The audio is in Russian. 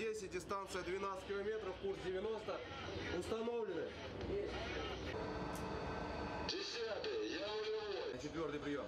10, дистанция 12 километров, курс 90. Установлены. Десятый, я улевой. Четвертый прием.